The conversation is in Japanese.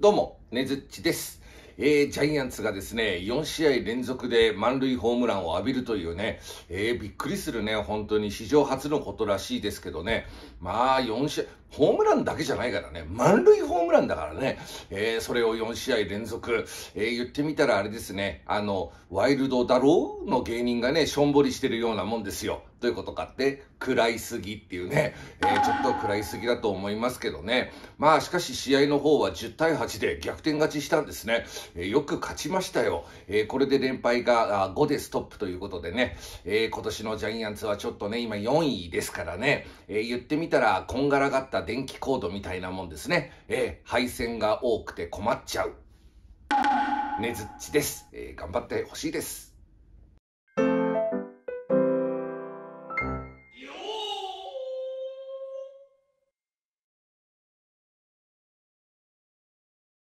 どうも、ねずっちです。えー、ジャイアンツがですね、4試合連続で満塁ホームランを浴びるというね、えー、びっくりするね、本当に。史上初のことらしいですけどね、まあ、4試合、ホームランだけじゃないからね、満塁ホームランだからね、えー、それを4試合連続、えー、言ってみたらあれですね、あの、ワイルドだろうの芸人がね、しょんぼりしてるようなもんですよ。どういうことかって、暗いすぎっていうね、えー、ちょっと暗いすぎだと思いますけどね。まあ、しかし試合の方は10対8で逆転勝ちしたんですね。えー、よく勝ちましたよ。えー、これで連敗が5でストップということでね、え今年のジャイアンツはちょっとね、今4位ですからね、え言ってみたら、こんがらがった電気コードみたいなもんですね。え配線が多くて困っちゃう。ねずっちです。え頑張ってほしいです。